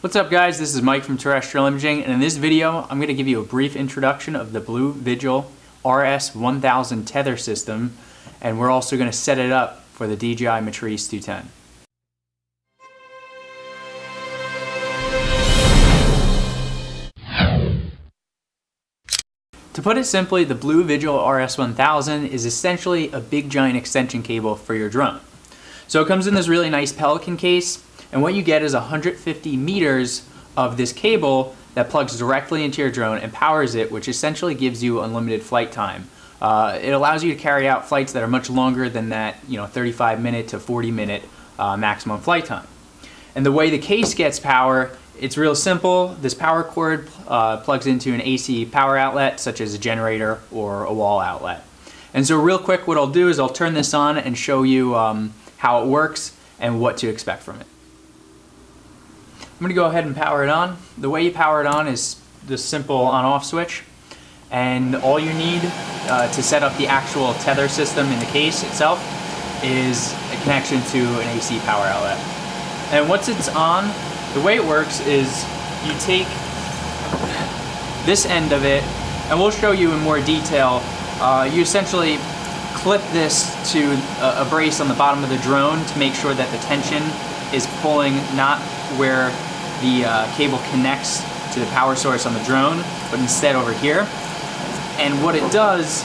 What's up guys, this is Mike from Terrestrial Imaging and in this video I'm going to give you a brief introduction of the Blue Vigil RS1000 tether system and we're also going to set it up for the DJI Matrice 210. To put it simply, the Blue Vigil RS1000 is essentially a big giant extension cable for your drone. So it comes in this really nice Pelican case and what you get is 150 meters of this cable that plugs directly into your drone and powers it, which essentially gives you unlimited flight time. Uh, it allows you to carry out flights that are much longer than that, you know, 35 minute to 40 minute uh, maximum flight time. And the way the case gets power, it's real simple. This power cord uh, plugs into an AC power outlet, such as a generator or a wall outlet. And so real quick, what I'll do is I'll turn this on and show you um, how it works and what to expect from it. I'm going to go ahead and power it on. The way you power it on is the simple on-off switch. And all you need uh, to set up the actual tether system in the case itself is a connection to an AC power outlet. And once it's on, the way it works is you take this end of it, and we'll show you in more detail, uh, you essentially clip this to a, a brace on the bottom of the drone to make sure that the tension is pulling not where the uh, cable connects to the power source on the drone, but instead over here. And what it does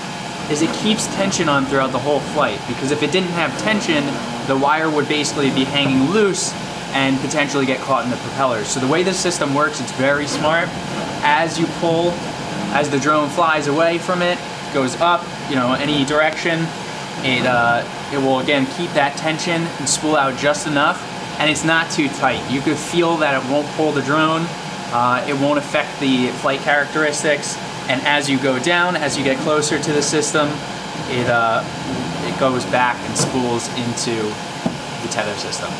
is it keeps tension on throughout the whole flight because if it didn't have tension, the wire would basically be hanging loose and potentially get caught in the propellers. So the way this system works, it's very smart. As you pull, as the drone flies away from it, goes up, you know, any direction, it, uh, it will again keep that tension and spool out just enough and it's not too tight. You could feel that it won't pull the drone, uh, it won't affect the flight characteristics, and as you go down, as you get closer to the system, it, uh, it goes back and spools into the tether system.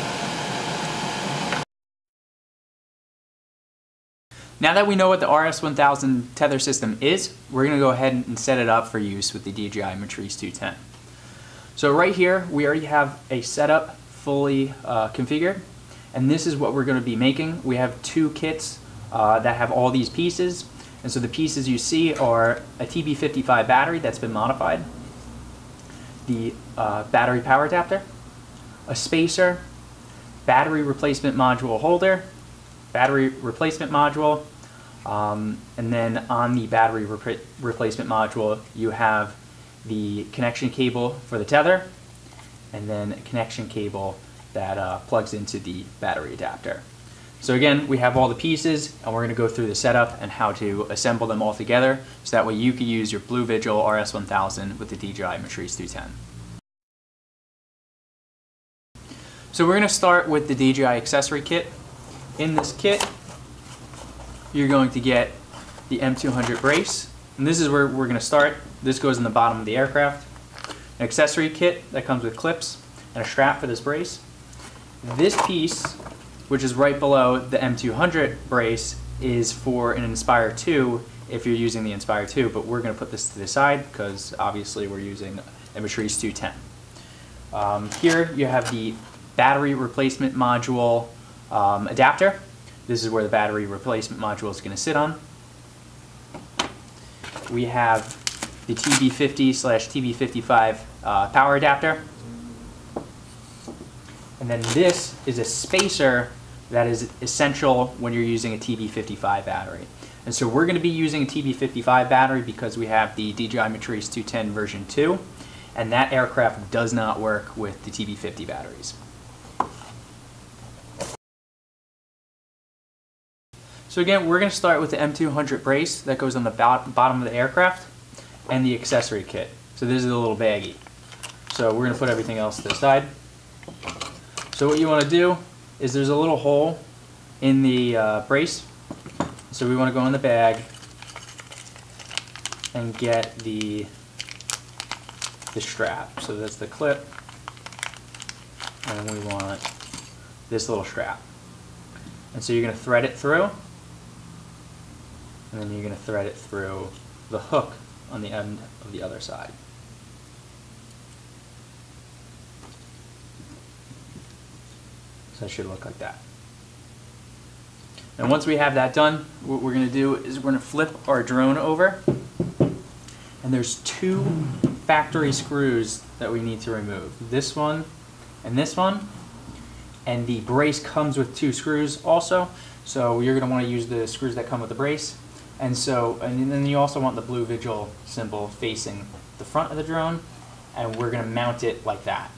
Now that we know what the RS1000 tether system is, we're going to go ahead and set it up for use with the DJI Matrice 210. So right here, we already have a setup fully uh, configured. And this is what we're going to be making. We have two kits uh, that have all these pieces. And so the pieces you see are a TB55 battery that's been modified, the uh, battery power adapter, a spacer, battery replacement module holder, battery replacement module, um, and then on the battery re replacement module you have the connection cable for the tether and then a connection cable that uh, plugs into the battery adapter. So again, we have all the pieces and we're going to go through the setup and how to assemble them all together so that way you can use your Blue Vigil RS1000 with the DJI Matrice 210. So we're going to start with the DJI accessory kit. In this kit, you're going to get the M200 brace. And this is where we're going to start. This goes in the bottom of the aircraft an accessory kit that comes with clips and a strap for this brace. This piece, which is right below the M200 brace, is for an Inspire 2 if you're using the Inspire 2, but we're going to put this to the side because obviously we're using a Matrice 210. Um, here you have the battery replacement module um, adapter. This is where the battery replacement module is going to sit on. We have the TB50 slash TB55 uh, power adapter. And then this is a spacer that is essential when you're using a TB55 battery. And so we're going to be using a TB55 battery because we have the DJI Matrice 210 version 2, and that aircraft does not work with the TB50 batteries. So again, we're going to start with the M200 brace that goes on the bottom of the aircraft and the accessory kit. So this is a little baggie. So we're going to put everything else to the side. So what you want to do is there's a little hole in the uh, brace. So we want to go in the bag and get the the strap. So that's the clip. And we want this little strap. And so you're going to thread it through. And then you're going to thread it through the hook on the end of the other side. So it should look like that. And once we have that done, what we're gonna do is we're gonna flip our drone over. And there's two factory screws that we need to remove. This one and this one. And the brace comes with two screws also. So you're gonna wanna use the screws that come with the brace. And so, and then you also want the blue vigil symbol facing the front of the drone. And we're gonna mount it like that.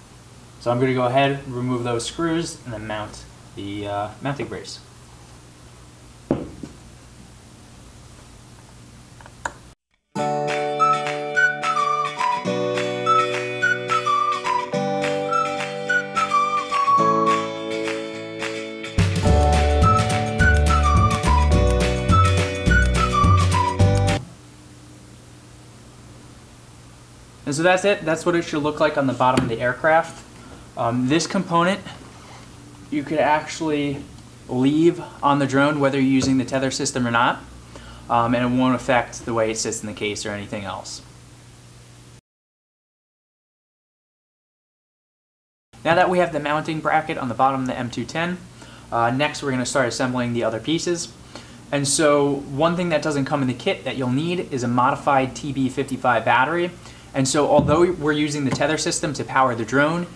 So I'm gonna go ahead, and remove those screws, and then mount the uh, mounting brace. So that's it. That's what it should look like on the bottom of the aircraft. Um, this component you could actually leave on the drone whether you're using the tether system or not. Um, and it won't affect the way it sits in the case or anything else. Now that we have the mounting bracket on the bottom of the M210, uh, next we're going to start assembling the other pieces. And so one thing that doesn't come in the kit that you'll need is a modified TB55 battery. And so although we're using the tether system to power the drone,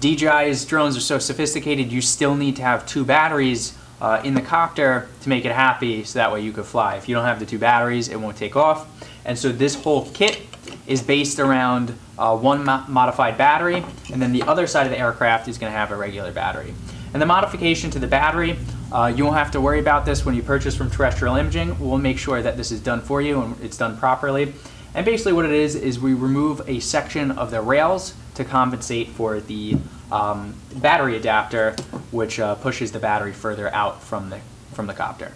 DJI's drones are so sophisticated, you still need to have two batteries uh, in the copter to make it happy so that way you could fly. If you don't have the two batteries, it won't take off. And so this whole kit is based around uh, one mo modified battery, and then the other side of the aircraft is going to have a regular battery. And the modification to the battery, uh, you won't have to worry about this when you purchase from Terrestrial Imaging. We'll make sure that this is done for you and it's done properly. And basically what it is, is we remove a section of the rails to compensate for the um, battery adapter, which uh, pushes the battery further out from the, from the copter.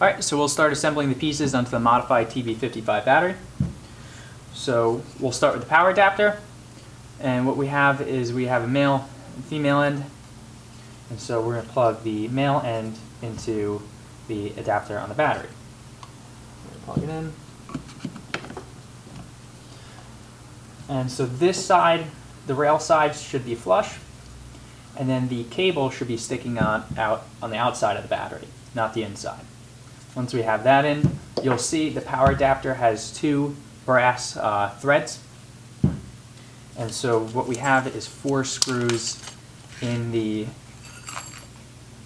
Alright, so we'll start assembling the pieces onto the modified TB55 battery. So we'll start with the power adapter. And what we have is we have a male and female end. And so we're going to plug the male end into the adapter on the battery. Plug it in. And so this side, the rail side should be flush, and then the cable should be sticking on, out on the outside of the battery, not the inside. Once we have that in, you'll see the power adapter has two brass uh, threads. And so what we have is four screws in the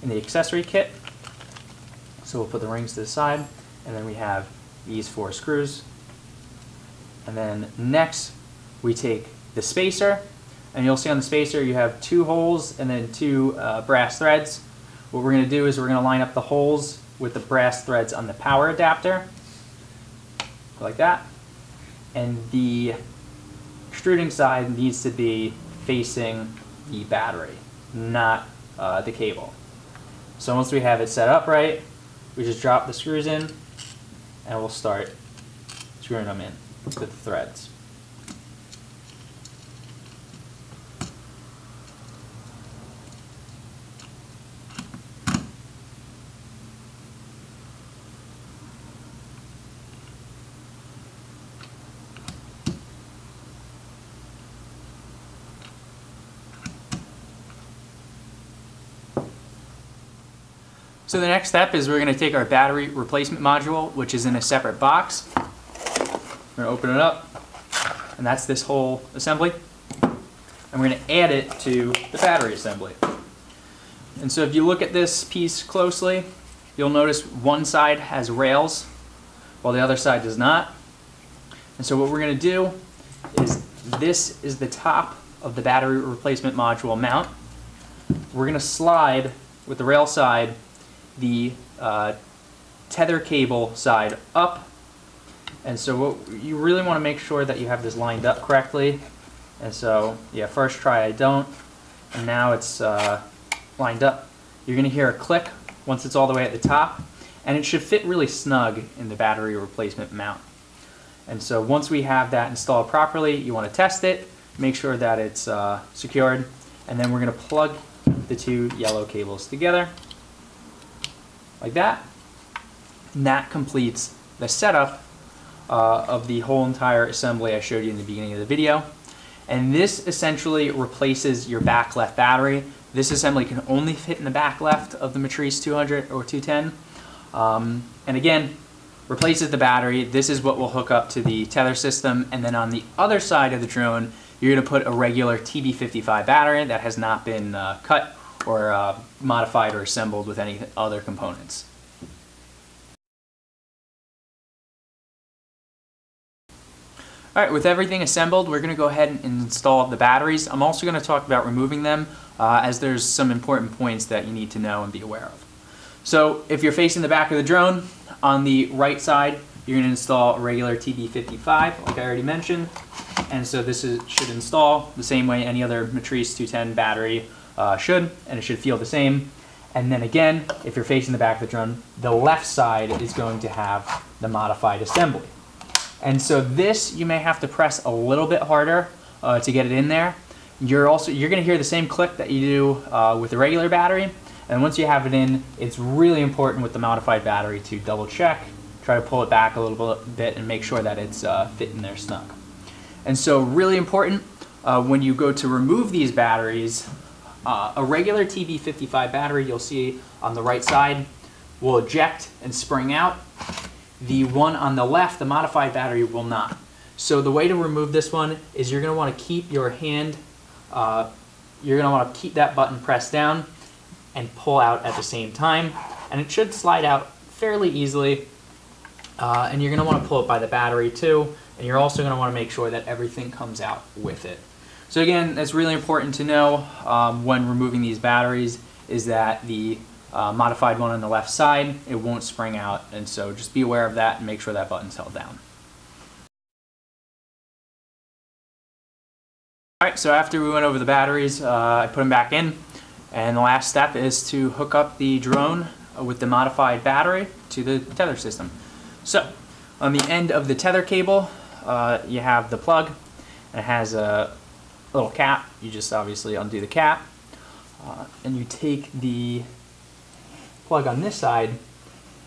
in the accessory kit. So we'll put the rings to the side, and then we have these four screws. And then next, we take the spacer, and you'll see on the spacer you have two holes and then two uh, brass threads. What we're going to do is we're going to line up the holes with the brass threads on the power adapter, like that. And the extruding side needs to be facing the battery, not uh, the cable. So once we have it set up right, we just drop the screws in and we'll start screwing them in with the threads. So the next step is we're going to take our battery replacement module, which is in a separate box. We're going to open it up, and that's this whole assembly. And we're going to add it to the battery assembly. And so if you look at this piece closely, you'll notice one side has rails, while the other side does not. And so what we're going to do is this is the top of the battery replacement module mount. We're going to slide with the rail side the uh, tether cable side up. And so what you really want to make sure that you have this lined up correctly. And so, yeah, first try I don't. And now it's uh, lined up. You're going to hear a click once it's all the way at the top. And it should fit really snug in the battery replacement mount. And so once we have that installed properly, you want to test it, make sure that it's uh, secured, and then we're going to plug the two yellow cables together like that. And that completes the setup uh, of the whole entire assembly I showed you in the beginning of the video. And this essentially replaces your back left battery. This assembly can only fit in the back left of the Matrice 200 or 210. Um, and again, replaces the battery. This is what will hook up to the tether system. And then on the other side of the drone, you're gonna put a regular TB55 battery that has not been uh, cut or uh, modified or assembled with any other components. All right, with everything assembled, we're gonna go ahead and install the batteries. I'm also gonna talk about removing them uh, as there's some important points that you need to know and be aware of. So if you're facing the back of the drone, on the right side, you're gonna install a regular TB55, like I already mentioned. And so this is, should install the same way any other Matrice 210 battery uh, should, and it should feel the same. And then again, if you're facing the back of the drone, the left side is going to have the modified assembly. And so this, you may have to press a little bit harder uh, to get it in there. You're also, you're gonna hear the same click that you do uh, with the regular battery. And once you have it in, it's really important with the modified battery to double check, try to pull it back a little bit and make sure that it's uh, fitting there snug. And so really important, uh, when you go to remove these batteries, uh, a regular TB55 battery you'll see on the right side will eject and spring out. The one on the left, the modified battery, will not. So the way to remove this one is you're going to want to keep your hand, uh, you're going to want to keep that button pressed down and pull out at the same time. And it should slide out fairly easily. Uh, and you're going to want to pull it by the battery too. And you're also going to want to make sure that everything comes out with it. So again, that's really important to know um, when removing these batteries is that the uh, modified one on the left side, it won't spring out. And so just be aware of that and make sure that button's held down. All right, so after we went over the batteries, uh, I put them back in. And the last step is to hook up the drone with the modified battery to the tether system. So on the end of the tether cable, uh, you have the plug. It has a little cap. You just obviously undo the cap. Uh, and you take the plug on this side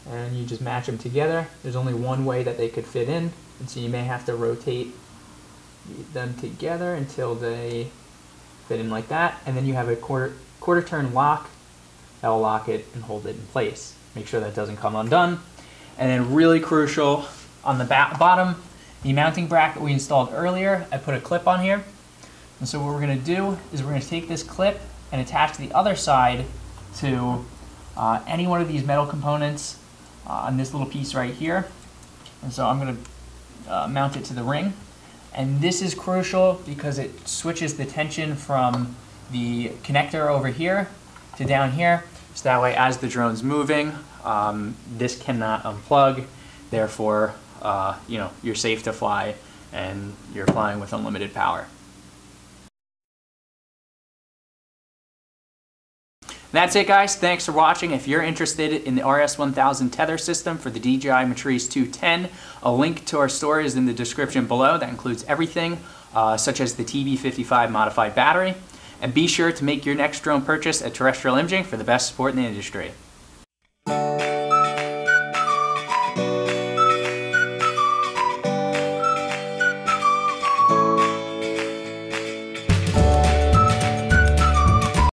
and you just match them together. There's only one way that they could fit in, and so you may have to rotate them together until they fit in like that. And then you have a quarter, quarter turn lock that will lock it and hold it in place. Make sure that doesn't come undone. And then really crucial, on the bottom, the mounting bracket we installed earlier, I put a clip on here. And so what we're gonna do is we're gonna take this clip and attach to the other side to uh, any one of these metal components uh, on this little piece right here. And so I'm going to uh, mount it to the ring. And this is crucial because it switches the tension from the connector over here to down here. So that way as the drone's moving, um, this cannot unplug. Therefore, uh, you know, you're safe to fly and you're flying with unlimited power. That's it guys, thanks for watching. If you're interested in the RS1000 tether system for the DJI Matrice 210, a link to our store is in the description below. That includes everything, uh, such as the TB55 modified battery. And be sure to make your next drone purchase at Terrestrial Imaging for the best support in the industry.